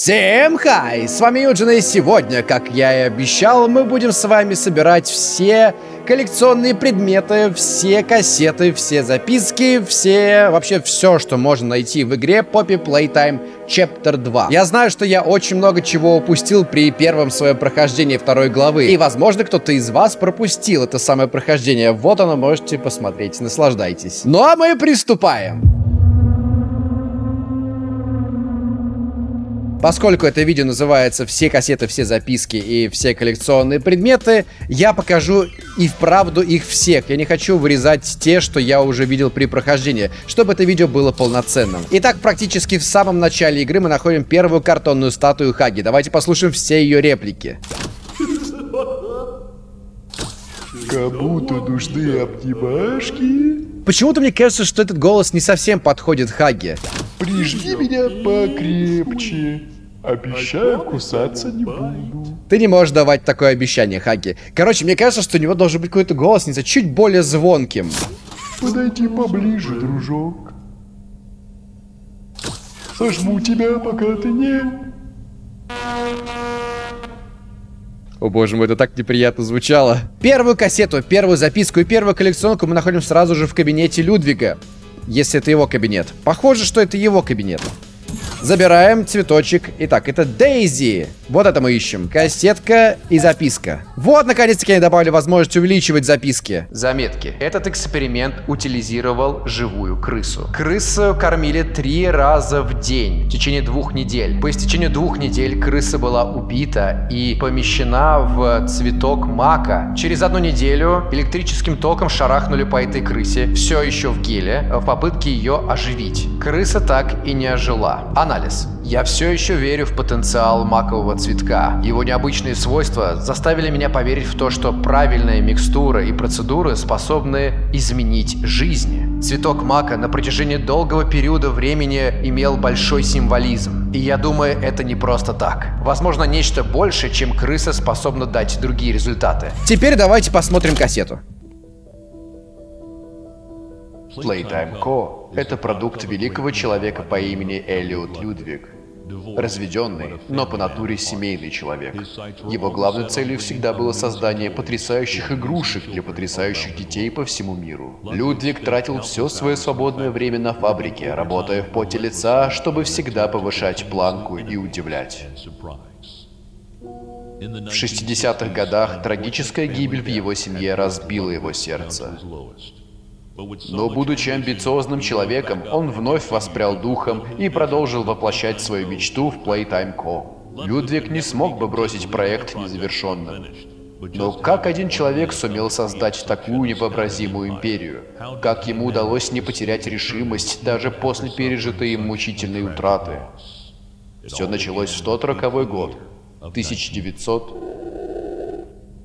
Всем хай! С вами Юджин, и сегодня, как я и обещал, мы будем с вами собирать все коллекционные предметы, все кассеты, все записки, все... вообще все, что можно найти в игре Poppy Playtime Chapter 2. Я знаю, что я очень много чего упустил при первом своем прохождении второй главы, и, возможно, кто-то из вас пропустил это самое прохождение. Вот оно, можете посмотреть, наслаждайтесь. Ну а мы приступаем! Поскольку это видео называется «Все кассеты, все записки и все коллекционные предметы», я покажу и вправду их всех. Я не хочу вырезать те, что я уже видел при прохождении, чтобы это видео было полноценным. Итак, практически в самом начале игры мы находим первую картонную статую Хаги. Давайте послушаем все ее реплики. Кому-то нужны обнимашки? Почему-то мне кажется, что этот голос не совсем подходит Хаге. Прижми меня покрепче. Обещаю, кусаться не буду. Ты не можешь давать такое обещание, Хаги. Короче, мне кажется, что у него должен быть какой-то голос, не чуть более звонким. Подойди поближе, дружок. Сожму тебя, пока ты не... О боже мой, это так неприятно звучало. Первую кассету, первую записку и первую коллекционку мы находим сразу же в кабинете Людвига. Если это его кабинет. Похоже, что это его кабинет. Забираем цветочек. Итак, это Дейзи. Вот это мы ищем. Кассетка и записка. Вот, наконец-таки они добавили возможность увеличивать записки. Заметки. Этот эксперимент утилизировал живую крысу. Крысу кормили три раза в день в течение двух недель. По истечению двух недель крыса была убита и помещена в цветок мака. Через одну неделю электрическим током шарахнули по этой крысе, все еще в геле, в попытке ее оживить. Крыса так и не ожила. Анализ. Я все еще верю в потенциал макового цветка. Его необычные свойства заставили меня поверить в то, что правильная микстура и процедуры способны изменить жизни. Цветок мака на протяжении долгого периода времени имел большой символизм. И я думаю, это не просто так. Возможно, нечто больше, чем крыса способна дать другие результаты. Теперь давайте посмотрим кассету. Playtime Co. – это продукт великого человека по имени Элиот Людвиг. Разведенный, но по натуре семейный человек. Его главной целью всегда было создание потрясающих игрушек для потрясающих детей по всему миру. Людвиг тратил все свое свободное время на фабрике, работая в поте лица, чтобы всегда повышать планку и удивлять. В 60-х годах трагическая гибель в его семье разбила его сердце. Но, будучи амбициозным человеком, он вновь воспрял духом и продолжил воплощать свою мечту в Playtime Co. Людвиг не смог бы бросить проект незавершенным. Но как один человек сумел создать такую невообразимую империю? Как ему удалось не потерять решимость даже после пережитой им мучительной утраты? Все началось в тот роковой год, 1900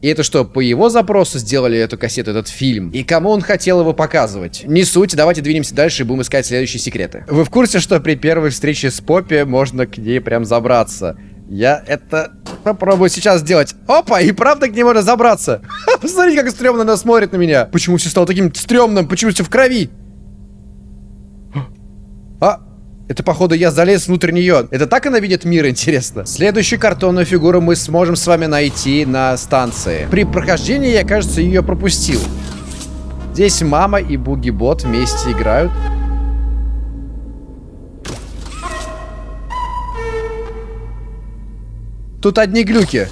и это что, по его запросу сделали эту кассету, этот фильм? И кому он хотел его показывать? Не суть, давайте двинемся дальше и будем искать следующие секреты. Вы в курсе, что при первой встрече с Поппи можно к ней прям забраться? Я это попробую сейчас сделать. Опа, и правда к ней можно забраться. Посмотрите, как стрёмно она смотрит на меня. Почему все стало таким стрёмным? Почему все в крови? Это, походу, я залез внутрь нее. Это так она видит мир, интересно? Следующую картонную фигуру мы сможем с вами найти на станции. При прохождении я, кажется, ее пропустил. Здесь мама и Буги-бот вместе играют. Тут одни глюки.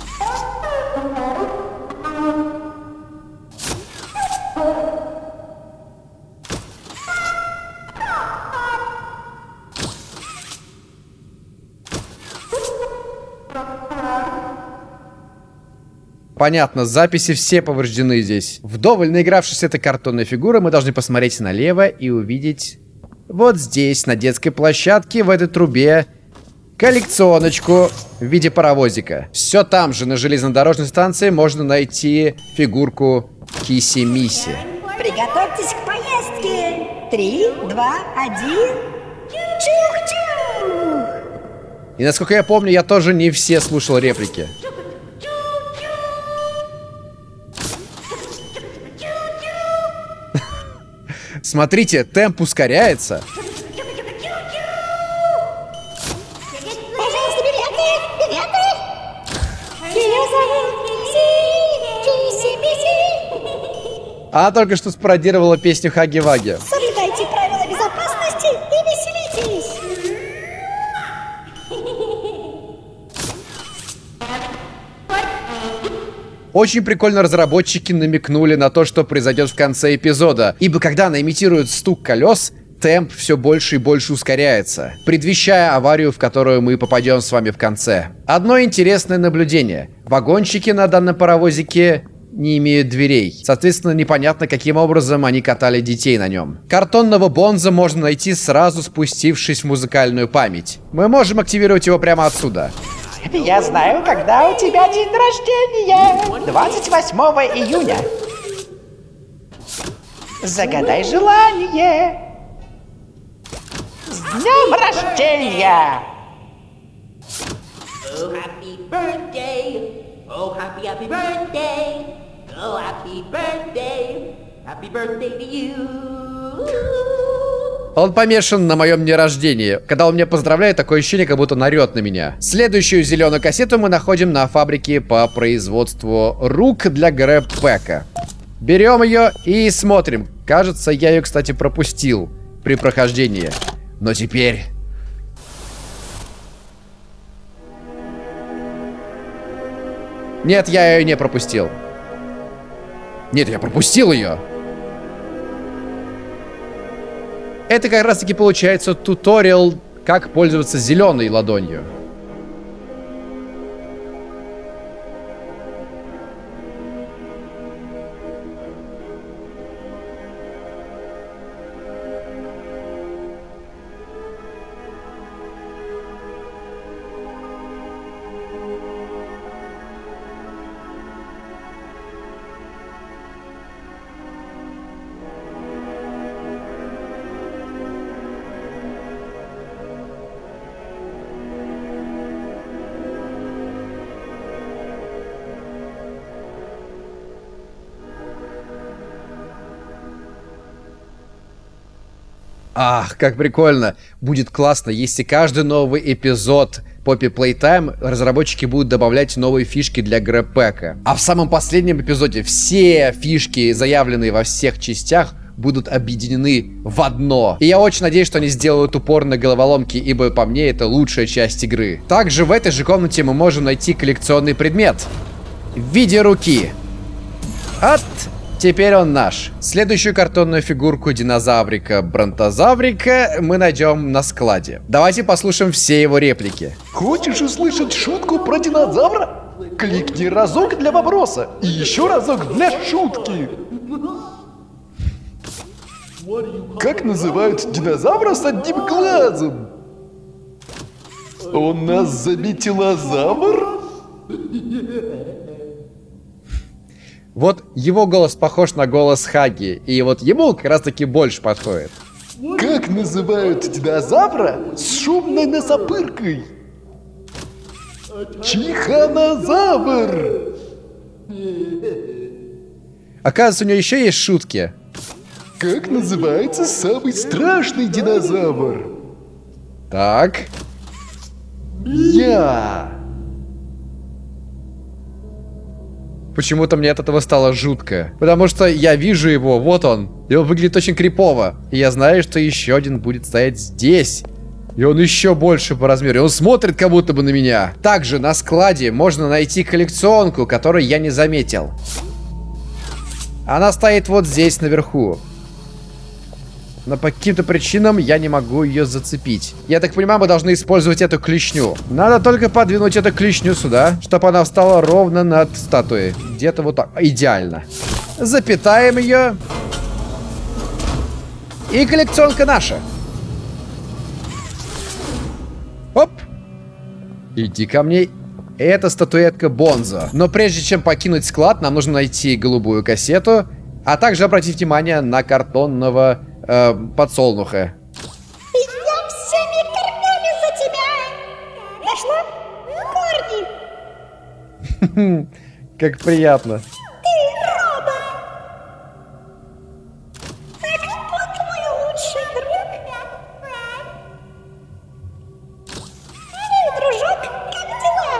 Понятно, записи все повреждены здесь. Вдоволь наигравшись этой картонной фигурой, мы должны посмотреть налево и увидеть вот здесь, на детской площадке, в этой трубе, коллекционочку в виде паровозика. Все там же, на железнодорожной станции, можно найти фигурку Киси-Миси. Приготовьтесь к поездке. Три, два, один. Чух-чух! И насколько я помню, я тоже не все слушал реплики. Смотрите, темп ускоряется. Она только что спародировала песню Хаги-Ваги. Очень прикольно разработчики намекнули на то, что произойдет в конце эпизода, ибо когда она имитирует стук колес, темп все больше и больше ускоряется, предвещая аварию, в которую мы попадем с вами в конце. Одно интересное наблюдение. Вагончики на данном паровозике не имеют дверей. Соответственно, непонятно, каким образом они катали детей на нем. Картонного Бонза можно найти сразу спустившись в музыкальную память. Мы можем активировать его прямо отсюда. Я знаю, когда у тебя день рождения. 28 июня. Загадай желание. С днем рождения! Oh, happy birthday! Oh, happy, happy birthday! Oh, happy birthday! Happy birthday to you! Он помешан на моем дне рождения. Когда он меня поздравляет, такое ощущение, как будто нарет на меня. Следующую зеленую кассету мы находим на фабрике по производству рук для грэп-пэка. Берем ее и смотрим. Кажется, я ее, кстати, пропустил при прохождении. Но теперь... Нет, я ее не пропустил. Нет, я пропустил ее. Это как раз таки получается туториал, как пользоваться зеленой ладонью. Ах, как прикольно. Будет классно, если каждый новый эпизод Poppy Playtime разработчики будут добавлять новые фишки для грэпэка. А в самом последнем эпизоде все фишки, заявленные во всех частях, будут объединены в одно. И я очень надеюсь, что они сделают упор на головоломки, ибо по мне это лучшая часть игры. Также в этой же комнате мы можем найти коллекционный предмет. В виде руки. От Теперь он наш. Следующую картонную фигурку динозаврика бронтозаврика мы найдем на складе. Давайте послушаем все его реплики. Хочешь услышать шутку про динозавра? Кликни разок для вопроса и еще разок для шутки. Как называют динозавра с одним глазом? Он нас заметилозавр? Вот его голос похож на голос Хаги, и вот ему как раз таки больше подходит. Как называют динозавра с шумной носопыркой? Чиханозавр! Оказывается, у него еще есть шутки. Как называется самый страшный динозавр? Так. Я. Почему-то мне от этого стало жутко. Потому что я вижу его, вот он. И он выглядит очень крипово. И я знаю, что еще один будет стоять здесь. И он еще больше по размеру. И он смотрит как будто бы на меня. Также на складе можно найти коллекционку, которую я не заметил. Она стоит вот здесь наверху. Но по каким-то причинам я не могу ее зацепить. Я так понимаю, мы должны использовать эту клешню. Надо только подвинуть эту клешню сюда, чтобы она встала ровно над статуей. Где-то вот так. Идеально. Запитаем ее. И коллекционка наша. Оп. Иди ко мне. Это статуэтка Бонзо. Но прежде чем покинуть склад, нам нужно найти голубую кассету, а также обратить внимание на картонного э, подсолнуха. Я всеми корнями за тебя. Нашла корни? Как приятно. Ты робот. А кто твой лучший друг? Эй, дружок, как дела?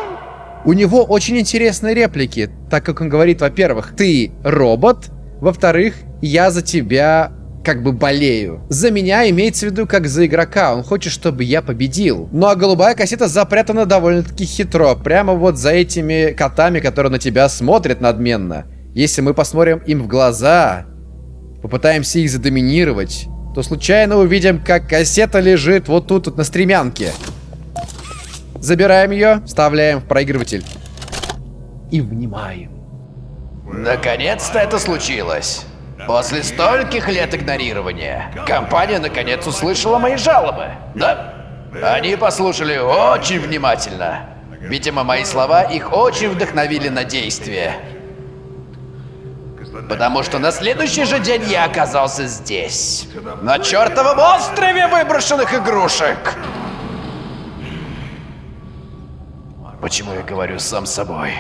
У него очень интересные реплики, так как он говорит, во-первых, ты робот, во-вторых, я за тебя как бы болею. За меня имеется в виду как за игрока. Он хочет, чтобы я победил. Ну а голубая кассета запрятана довольно-таки хитро. Прямо вот за этими котами, которые на тебя смотрят надменно. Если мы посмотрим им в глаза, попытаемся их задоминировать, то случайно увидим, как кассета лежит вот тут вот на стремянке. Забираем ее, вставляем в проигрыватель. И внимаем. Наконец-то это случилось. После стольких лет игнорирования, компания наконец услышала мои жалобы. Да? Они послушали очень внимательно. Видимо, мои слова их очень вдохновили на действие. Потому что на следующий же день я оказался здесь. На чертовом острове выброшенных игрушек. Почему я говорю сам собой?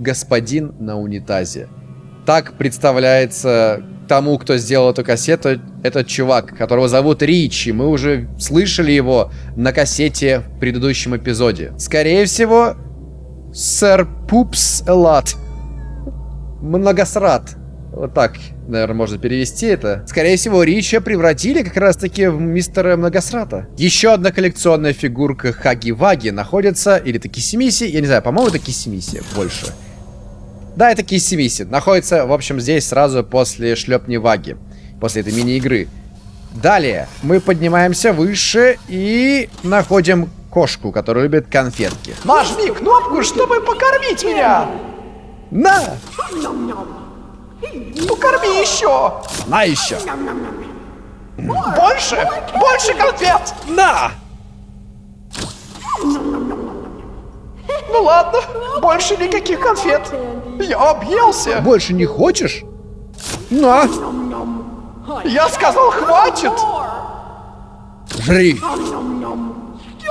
Господин на унитазе. Так представляется тому, кто сделал эту кассету, этот чувак, которого зовут Ричи. Мы уже слышали его на кассете в предыдущем эпизоде. Скорее всего, сэр Пупс Элат. Многосрат. Вот так, наверное, можно перевести это. Скорее всего, Рича превратили как раз-таки в мистера Многосрата. Еще одна коллекционная фигурка Хаги-Ваги находится, или это Кисимиси, я не знаю, по-моему, это Кисимиси больше. Да, это Кисимиси. Находится, в общем, здесь сразу после шлепни Ваги. После этой мини-игры. Далее мы поднимаемся выше и находим кошку, которая любит конфетки. Нажми кнопку, чтобы покормить меня. На! Покорми еще. На еще! Больше, больше конфет. На! Ну ладно, больше никаких конфет. Я объелся. Больше не хочешь? На! Я сказал, хватит. Жри!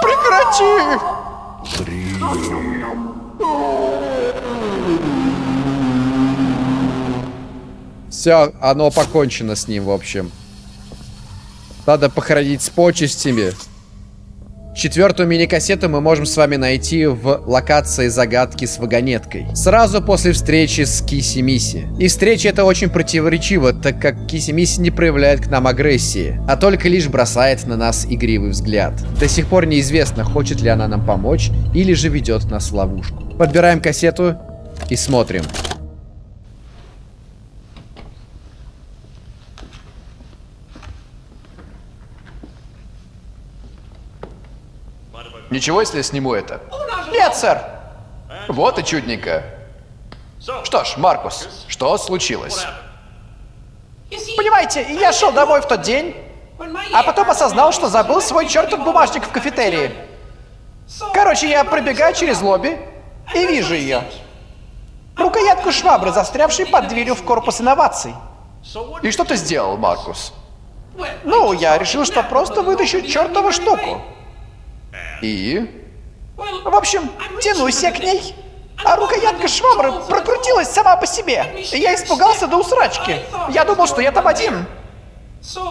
Прекрати. Все, оно покончено с ним, в общем. Надо похоронить с почестями. Четвертую мини-кассету мы можем с вами найти в локации загадки с вагонеткой. Сразу после встречи с Киси Миси. И встреча это очень противоречиво, так как Киси Миси не проявляет к нам агрессии, а только лишь бросает на нас игривый взгляд. До сих пор неизвестно, хочет ли она нам помочь, или же ведет нас в ловушку. Подбираем кассету и смотрим. Ничего, если я сниму это? Нет, сэр. Вот и чудненько. Что ж, Маркус, что случилось? Понимаете, я шел домой в тот день, а потом осознал, что забыл свой чертов бумажник в кафетерии. Короче, я пробегаю через лобби и вижу ее. Рукоятку швабры, застрявшей под дверью в корпус инноваций. И что ты сделал, Маркус? Ну, я решил, что просто вытащу чертову штуку. И? В общем, тянусь я к ней, а рукоятка швабры прокрутилась сама по себе. И я испугался до усрачки. Я думал, что я там один.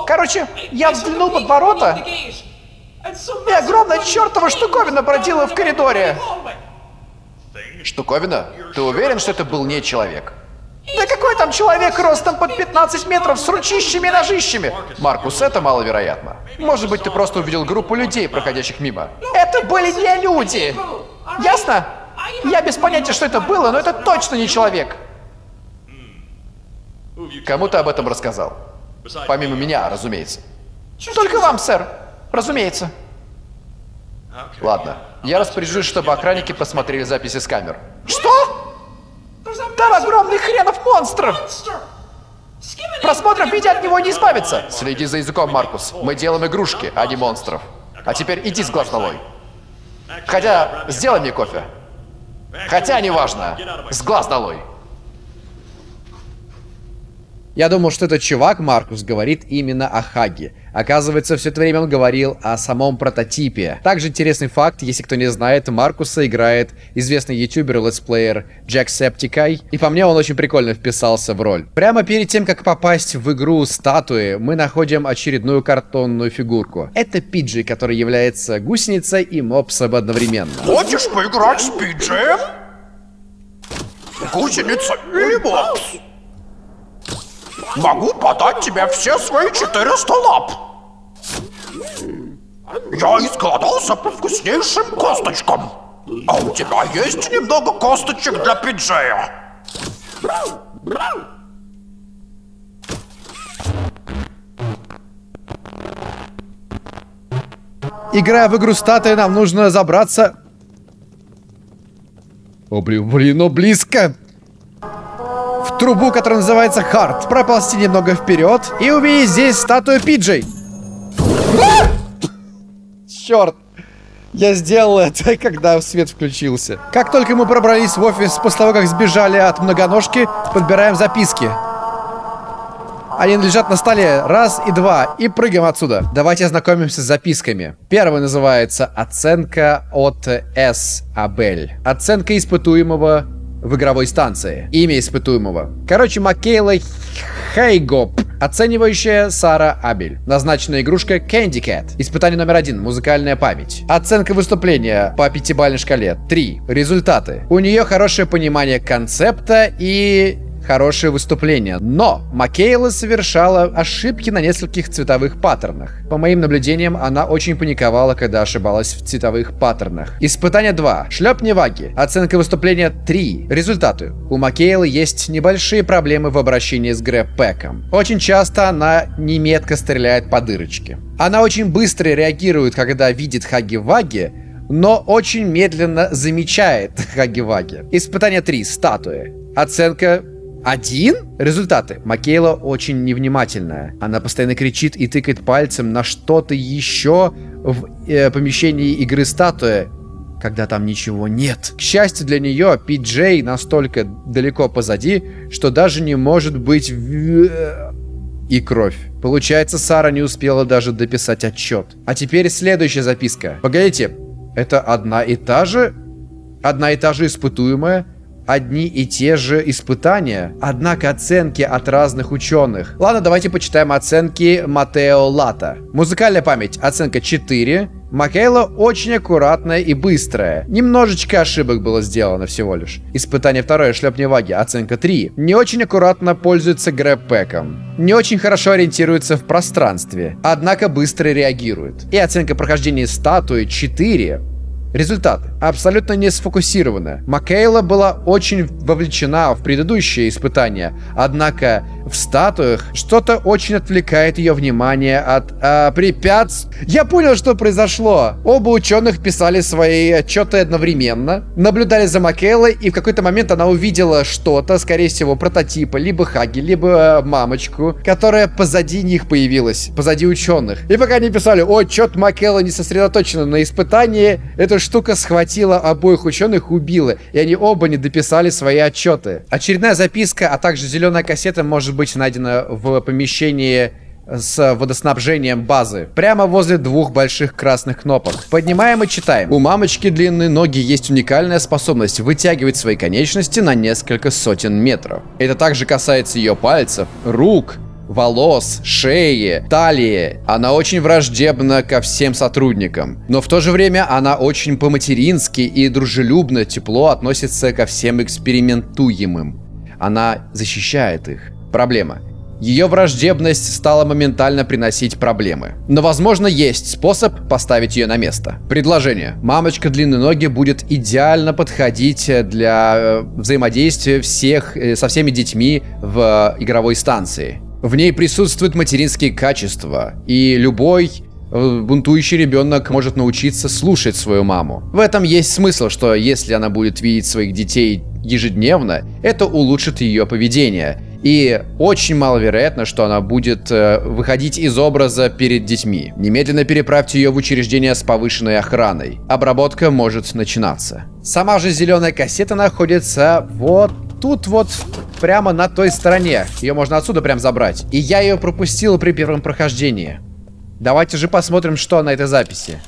Короче, я взглянул под ворота, и огромная чертова штуковина бродила в коридоре. Штуковина? Ты уверен, что это был не человек? Да какой там человек ростом под 15 метров с ручищами и ножищами? Маркус, это маловероятно. Может быть, ты просто увидел группу людей, проходящих мимо. Это были не люди. Ясно? Я без понятия, что это было, но это точно не человек. Кому ты об этом рассказал? Помимо меня, разумеется. Только вам, сэр. Разумеется. Ладно, я распоряжусь, чтобы охранники посмотрели записи с камер. Что? Там огромный хренов монстр! Просмотром видео от него не избавиться. Следи за языком, Маркус. Мы делаем игрушки, а не монстров. А теперь иди с глаз долой. Хотя, сделай мне кофе. Хотя, неважно. С глаз долой. Я думал, что этот чувак, Маркус, говорит именно о Хаге. Оказывается, все это время он говорил о самом прототипе. Также интересный факт, если кто не знает, Маркуса играет известный ютубер и летсплеер Jacksepticeye. И по мне он очень прикольно вписался в роль. Прямо перед тем, как попасть в игру статуи, мы находим очередную картонную фигурку. Это Пиджи, который является гусеницей и мопсом одновременно. Хочешь поиграть с Пиджием? Гусеница или мопс? Могу подать тебе все свои 400 лап. Я изголодался по вкуснейшим косточкам. А у тебя есть немного косточек для пиджея? Играя в игру статуи, нам нужно забраться... О, блин, блин, ну близко. Трубу, которая называется Харт. Проползти немного вперед и увидеть здесь статую Пиджей. Черт. Я сделал это, когда свет включился. Как только мы пробрались в офис после того, как сбежали от многоножки, подбираем записки. Они лежат на столе. Раз и два. И прыгаем отсюда. Давайте ознакомимся с записками. Первый называется «Оценка от С. Абель». Оценка испытуемого в игровой станции. Имя испытуемого. Короче, Маккейла Хейгоп. Оценивающая Сара Абель. Назначенная игрушка Candy Cat. Испытание номер один. Музыкальная память. Оценка выступления по пятибалльной шкале. 3. Результаты. У нее хорошее понимание концепта и хорошее выступление. Но Макейла совершала ошибки на нескольких цветовых паттернах. По моим наблюдениям, она очень паниковала, когда ошибалась в цветовых паттернах. Испытание 2. Шлепни ваги. Оценка выступления 3. Результаты. У Макейлы есть небольшие проблемы в обращении с грэп-пэком. Очень часто она неметко стреляет по дырочке. Она очень быстро реагирует, когда видит Хаги-Ваги, но очень медленно замечает Хаги-Ваги. Испытание 3. Статуи. Оценка один? Результаты. Макейла очень невнимательная. Она постоянно кричит и тыкает пальцем на что-то еще в э, помещении игры статуя, когда там ничего нет. К счастью для нее, Пиджей настолько далеко позади, что даже не может быть э, и кровь. Получается, Сара не успела даже дописать отчет. А теперь следующая записка. Погодите, это одна и та же? Одна и та же испытуемая? Одни и те же испытания, однако оценки от разных ученых. Ладно, давайте почитаем оценки Матео Лата. Музыкальная память, оценка 4. Макейла очень аккуратная и быстрая. Немножечко ошибок было сделано всего лишь. Испытание второе, шлепни ваги, оценка 3. Не очень аккуратно пользуется грэппэком. Не очень хорошо ориентируется в пространстве, однако быстро реагирует. И оценка прохождения статуи 4. Результаты. Абсолютно не сфокусированы. Макейла была очень вовлечена в предыдущие испытания, однако в статуях что-то очень отвлекает ее внимание от э, препятствий. Я понял, что произошло. Оба ученых писали свои отчеты одновременно, наблюдали за Макейлой, и в какой-то момент она увидела что-то, скорее всего, прототипа, либо Хаги, либо э, мамочку, которая позади них появилась, позади ученых. И пока они писали, ой, чё-то Макейла не сосредоточена на испытании, эта штука схватила обоих ученых убила, и они оба не дописали свои отчеты. Очередная записка, а также зеленая кассета может быть найдена в помещении с водоснабжением базы. Прямо возле двух больших красных кнопок. Поднимаем и читаем. У мамочки длинные ноги есть уникальная способность вытягивать свои конечности на несколько сотен метров. Это также касается ее пальцев, рук, волос, шеи, талии. Она очень враждебна ко всем сотрудникам. Но в то же время она очень по-матерински и дружелюбно, тепло относится ко всем экспериментуемым. Она защищает их. Проблема. Ее враждебность стала моментально приносить проблемы. Но, возможно, есть способ поставить ее на место. Предложение. Мамочка длинной ноги будет идеально подходить для э, взаимодействия всех, э, со всеми детьми в игровой станции. В ней присутствуют материнские качества, и любой э, бунтующий ребенок может научиться слушать свою маму. В этом есть смысл, что если она будет видеть своих детей ежедневно, это улучшит ее поведение. И очень маловероятно, что она будет э, выходить из образа перед детьми. Немедленно переправьте ее в учреждение с повышенной охраной. Обработка может начинаться. Сама же зеленая кассета находится вот тут вот прямо на той стороне. Ее можно отсюда прям забрать. И я ее пропустил при первом прохождении. Давайте же посмотрим, что на этой записи.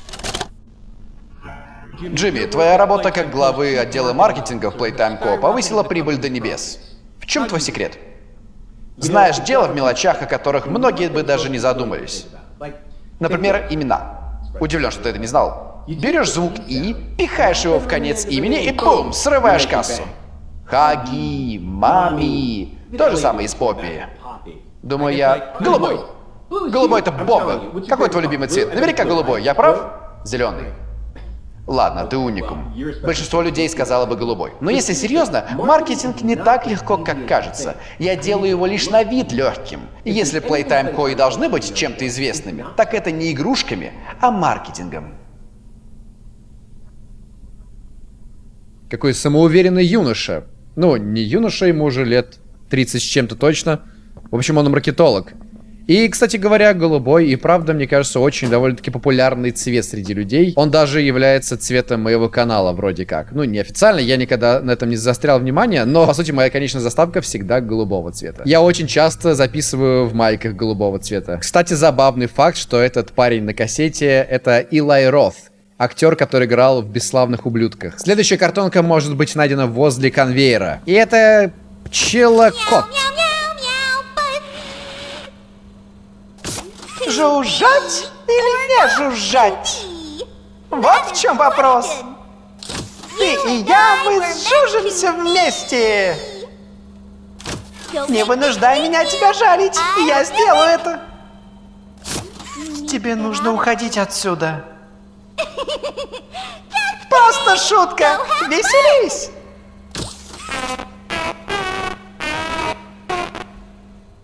Джимми, твоя работа как главы отдела маркетинга в Playtime Co. повысила прибыль до небес. В чем твой секрет? Знаешь, дело в мелочах, о которых многие бы даже не задумались. Например, имена. Удивлен, что ты это не знал. Берешь звук «и», пихаешь его в конец имени и бум, срываешь кассу. Хаги, Мами. То же самое и с Поппи. Думаю я... Голубой. Голубой это бомба. Какой твой любимый цвет? Наверняка голубой. Я прав? Зеленый. Ладно, ты уникум. Большинство людей сказало бы голубой. Но если серьезно, маркетинг не так легко, как кажется. Я делаю его лишь на вид легким. И если Playtime Co. и должны быть чем-то известными, так это не игрушками, а маркетингом. Какой самоуверенный юноша. Ну, не юноша, ему уже лет 30 с чем-то точно. В общем, он маркетолог. И, кстати говоря, голубой и правда, мне кажется, очень довольно-таки популярный цвет среди людей. Он даже является цветом моего канала вроде как. Ну, неофициально, я никогда на этом не застрял внимания, но, по сути, моя конечная заставка всегда голубого цвета. Я очень часто записываю в майках голубого цвета. Кстати, забавный факт, что этот парень на кассете — это Илай Роth. Актер, который играл в «Бесславных ублюдках». Следующая картонка может быть найдена возле конвейера. И это пчелокот. Жужжать или не жужжать? Вот в чем вопрос. Ты и я, мы сжужимся вместе. Не вынуждай меня тебя жарить, я сделаю это. Тебе нужно уходить отсюда. Просто шутка. Веселись.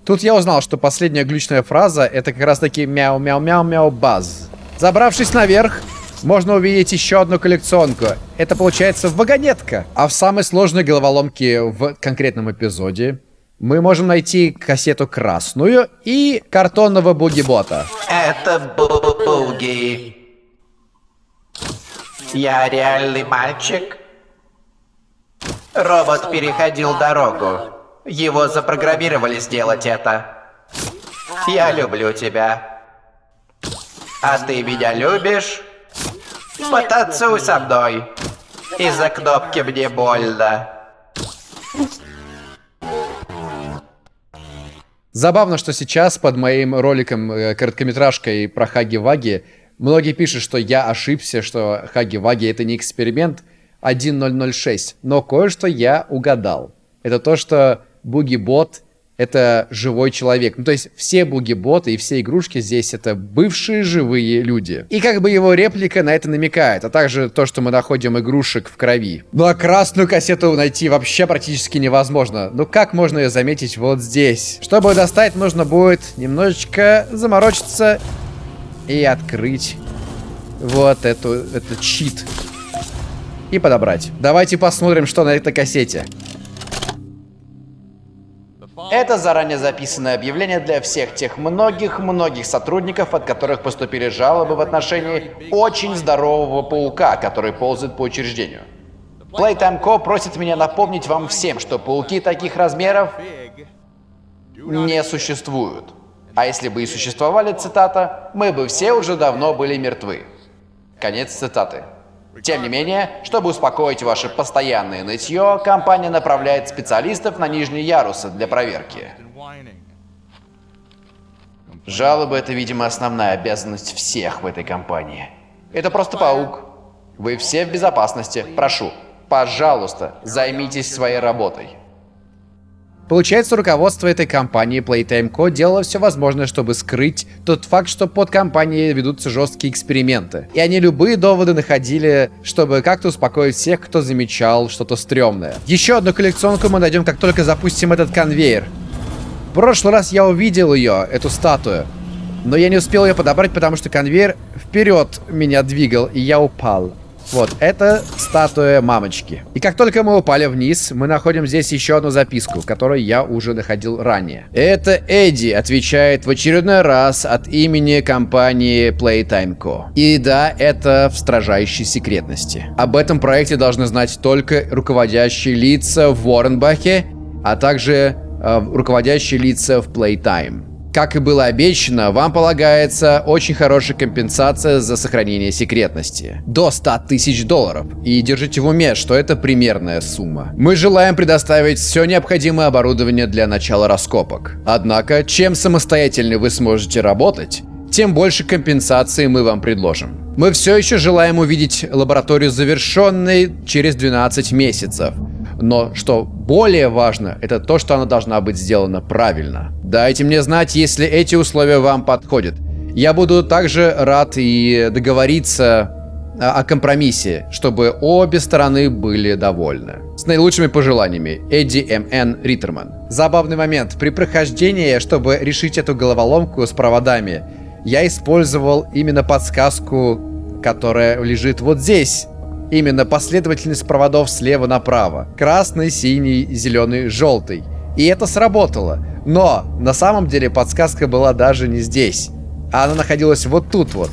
Тут я узнал, что последняя глючная фраза это как раз таки мяу-мяу-мяу-мяу-баз. Забравшись наверх, можно увидеть еще одну коллекционку. Это получается вагонетка. А в самой сложной головоломке в конкретном эпизоде мы можем найти кассету красную и картонного буги-бота. Это буги. Я реальный мальчик. Робот переходил дорогу. Его запрограммировали сделать это. Я люблю тебя. А ты меня любишь? Потанцуй со мной. Из-за кнопки мне больно. Забавно, что сейчас под моим роликом э, короткометражкой про Хаги-Ваги многие пишут, что я ошибся, что Хаги-Ваги это не эксперимент 1006. Но кое-что я угадал. Это то, что буги-бот это живой человек. Ну, то есть все буги-боты и все игрушки здесь это бывшие живые люди. И как бы его реплика на это намекает, а также то, что мы находим игрушек в крови. Ну, а красную кассету найти вообще практически невозможно. Ну, как можно ее заметить вот здесь? Чтобы достать, нужно будет немножечко заморочиться и открыть вот эту, этот чит. И подобрать. Давайте посмотрим, что на этой кассете. Это заранее записанное объявление для всех тех многих-многих сотрудников, от которых поступили жалобы в отношении очень здорового паука, который ползает по учреждению. Playtime Co. просит меня напомнить вам всем, что пауки таких размеров не существуют. А если бы и существовали, цитата, мы бы все уже давно были мертвы. Конец цитаты. Тем не менее, чтобы успокоить ваше постоянное нытье, компания направляет специалистов на нижние ярусы для проверки. Жалобы — это, видимо, основная обязанность всех в этой компании. Это просто паук. Вы все в безопасности. Прошу, пожалуйста, займитесь своей работой. Получается, руководство этой компании Playtime Co. делало все возможное, чтобы скрыть тот факт, что под компанией ведутся жесткие эксперименты. И они любые доводы находили, чтобы как-то успокоить всех, кто замечал что-то стрёмное. Еще одну коллекционку мы найдем, как только запустим этот конвейер. В прошлый раз я увидел ее, эту статую. Но я не успел ее подобрать, потому что конвейер вперед меня двигал, и я упал. Вот, это статуя мамочки. И как только мы упали вниз, мы находим здесь еще одну записку, которую я уже находил ранее. Это Эдди отвечает в очередной раз от имени компании Playtime Co. И да, это в строжайшей секретности. Об этом проекте должны знать только руководящие лица в Уорренбахе, а также э, руководящие лица в Playtime. Как и было обещано, вам полагается очень хорошая компенсация за сохранение секретности. До 100 тысяч долларов. И держите в уме, что это примерная сумма. Мы желаем предоставить все необходимое оборудование для начала раскопок. Однако, чем самостоятельнее вы сможете работать, тем больше компенсации мы вам предложим. Мы все еще желаем увидеть лабораторию завершенной через 12 месяцев. Но что более важно, это то, что она должна быть сделана правильно. Дайте мне знать, если эти условия вам подходят. Я буду также рад и договориться о компромиссе, чтобы обе стороны были довольны. С наилучшими пожеланиями. Эдди М.Н. Риттерман. Забавный момент. При прохождении, чтобы решить эту головоломку с проводами, я использовал именно подсказку, которая лежит вот здесь. Именно последовательность проводов слева направо. Красный, синий, зеленый, желтый. И это сработало. Но на самом деле подсказка была даже не здесь. А она находилась вот тут вот.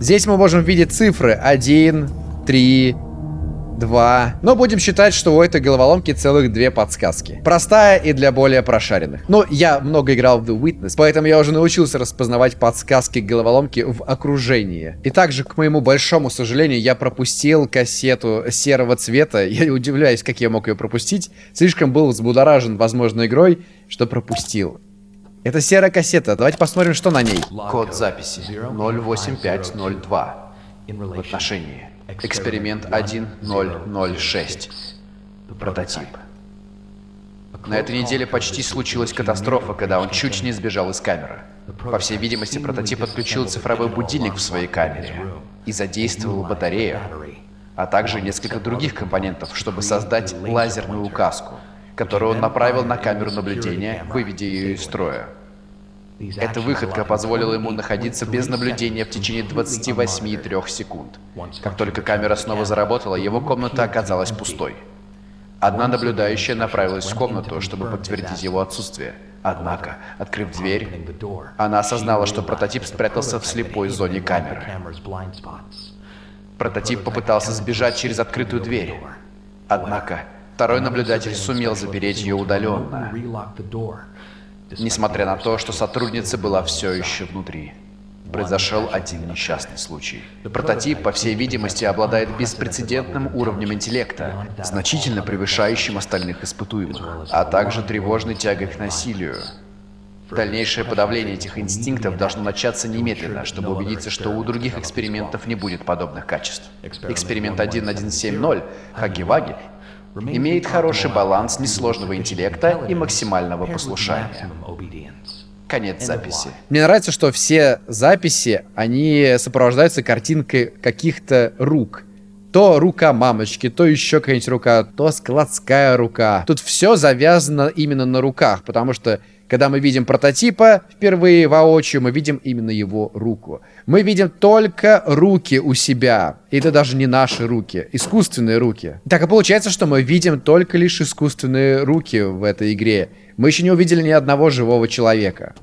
Здесь мы можем видеть цифры 1, 3, 2. Но будем считать, что у этой головоломки целых две подсказки. Простая и для более прошаренных. Но я много играл в The Witness, поэтому я уже научился распознавать подсказки головоломки в окружении. И также, к моему большому сожалению, я пропустил кассету серого цвета. Я удивляюсь, как я мог ее пропустить. Слишком был взбудоражен возможной игрой, что пропустил. Это серая кассета. Давайте посмотрим, что на ней. Код записи 08502 в отношении. Эксперимент 1006. Прототип. На этой неделе почти случилась катастрофа, когда он чуть не сбежал из камеры. По всей видимости, прототип отключил цифровой будильник в своей камере и задействовал батарею, а также несколько других компонентов, чтобы создать лазерную указку, которую он направил на камеру наблюдения, выведя ее из строя. Эта выходка позволила ему находиться без наблюдения в течение 28,3 секунд. Как только камера снова заработала, его комната оказалась пустой. Одна наблюдающая направилась в комнату, чтобы подтвердить его отсутствие. Однако, открыв дверь, она осознала, что прототип спрятался в слепой зоне камеры. Прототип попытался сбежать через открытую дверь. Однако, второй наблюдатель сумел запереть ее удаленно несмотря на то, что сотрудница была все еще внутри. Произошел один несчастный случай. Прототип, по всей видимости, обладает беспрецедентным уровнем интеллекта, значительно превышающим остальных испытуемых, а также тревожной тягой к насилию. Дальнейшее подавление этих инстинктов должно начаться немедленно, чтобы убедиться, что у других экспериментов не будет подобных качеств. Эксперимент 1170 Хагиваги имеет хороший баланс несложного интеллекта и максимального послушания. Конец записи. Мне нравится, что все записи, они сопровождаются картинкой каких-то рук. То рука мамочки, то еще какая-нибудь рука, то складская рука. Тут все завязано именно на руках, потому что когда мы видим прототипа впервые воочию, мы видим именно его руку. Мы видим только руки у себя. И это даже не наши руки, искусственные руки. Так и получается, что мы видим только лишь искусственные руки в этой игре. Мы еще не увидели ни одного живого человека.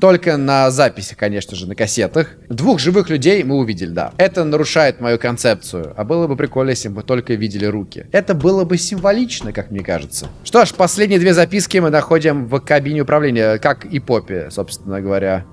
Только на записи, конечно же, на кассетах. Двух живых людей мы увидели, да. Это нарушает мою концепцию. А было бы прикольно, если бы мы только видели руки. Это было бы символично, как мне кажется. Что ж, последние две записки мы находим в кабине управления, как и Поппи, собственно говоря.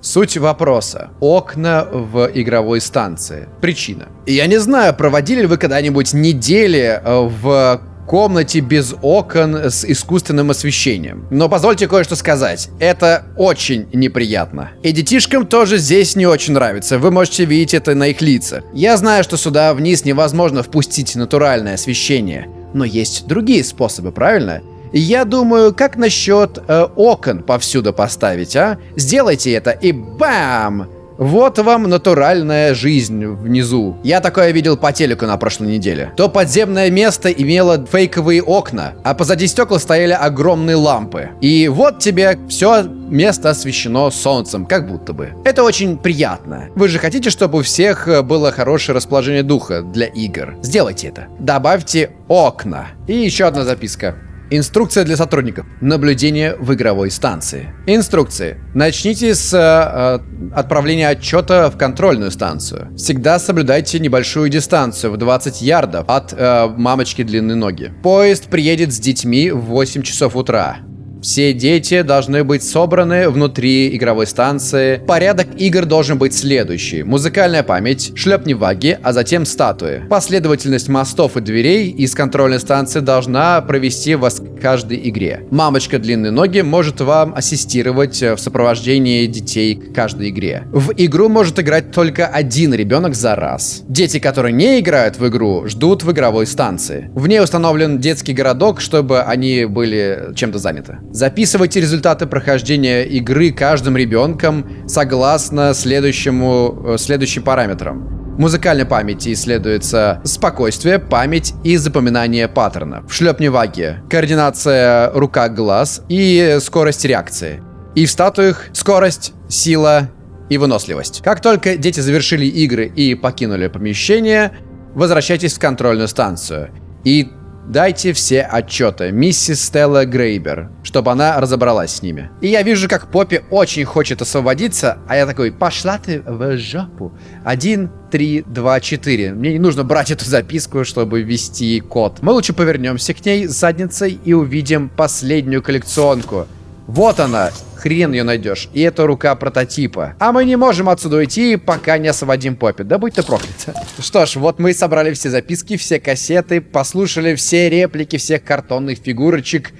Суть вопроса. Окна в игровой станции. Причина. Я не знаю, проводили ли вы когда-нибудь недели э, в комнате без окон с искусственным освещением. Но позвольте кое-что сказать. Это очень неприятно. И детишкам тоже здесь не очень нравится. Вы можете видеть это на их лицах. Я знаю, что сюда вниз невозможно впустить натуральное освещение. Но есть другие способы, правильно? Я думаю, как насчет э, окон повсюду поставить, а? Сделайте это и бам! Вот вам натуральная жизнь внизу. Я такое видел по телеку на прошлой неделе. То подземное место имело фейковые окна, а позади стекла стояли огромные лампы. И вот тебе все место освещено солнцем, как будто бы. Это очень приятно. Вы же хотите, чтобы у всех э, было хорошее расположение духа для игр? Сделайте это. Добавьте окна. И еще одна записка. Инструкция для сотрудников. Наблюдение в игровой станции. Инструкции. Начните с э, э, отправления отчета в контрольную станцию. Всегда соблюдайте небольшую дистанцию в 20 ярдов от э, мамочки длинной ноги. Поезд приедет с детьми в 8 часов утра. Все дети должны быть собраны внутри игровой станции. Порядок игр должен быть следующий. Музыкальная память, шлепни ваги, а затем статуи. Последовательность мостов и дверей из контрольной станции должна провести вас к каждой игре. Мамочка длинные ноги может вам ассистировать в сопровождении детей к каждой игре. В игру может играть только один ребенок за раз. Дети, которые не играют в игру, ждут в игровой станции. В ней установлен детский городок, чтобы они были чем-то заняты. Записывайте результаты прохождения игры каждым ребенком согласно следующему, э, следующим параметрам. Музыкальной памяти исследуется спокойствие, память и запоминание паттернов. В шлепневаге координация рука-глаз и скорость реакции. И в статуях скорость, сила и выносливость. Как только дети завершили игры и покинули помещение, возвращайтесь в контрольную станцию. И Дайте все отчеты миссис Стелла Грейбер, чтобы она разобралась с ними. И я вижу, как Поппи очень хочет освободиться, а я такой, пошла ты в жопу. Один, три, два, четыре. Мне не нужно брать эту записку, чтобы ввести код. Мы лучше повернемся к ней задницей и увидим последнюю коллекционку. Вот она, хрен ее найдешь. И это рука прототипа. А мы не можем отсюда уйти, пока не освободим Поппи. Да будь ты проклят. Что ж, вот мы собрали все записки, все кассеты, послушали все реплики всех картонных фигурочек.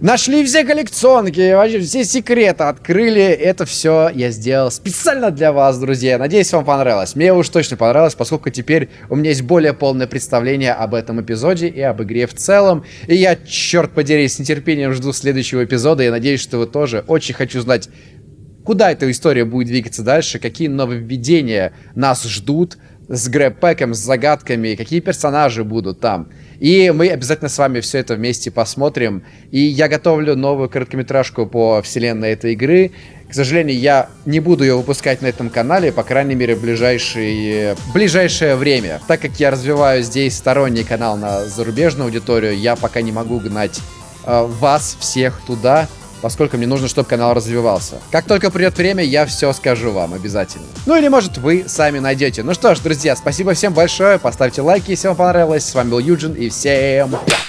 Нашли все коллекционки, вообще все секреты открыли. Это все я сделал специально для вас, друзья. Надеюсь, вам понравилось. Мне уж точно понравилось, поскольку теперь у меня есть более полное представление об этом эпизоде и об игре в целом. И я, черт подери, с нетерпением жду следующего эпизода. Я надеюсь, что вы тоже. Очень хочу знать, куда эта история будет двигаться дальше, какие нововведения нас ждут с грэппэком, с загадками, какие персонажи будут там. И мы обязательно с вами все это вместе посмотрим. И я готовлю новую короткометражку по вселенной этой игры. К сожалению, я не буду ее выпускать на этом канале, по крайней мере, в ближайшее, ближайшее время. Так как я развиваю здесь сторонний канал на зарубежную аудиторию, я пока не могу гнать э, вас всех туда, поскольку мне нужно, чтобы канал развивался. Как только придет время, я все скажу вам обязательно. Ну или может вы сами найдете. Ну что ж, друзья, спасибо всем большое, поставьте лайки, если вам понравилось. С вами был Юджин и всем пять.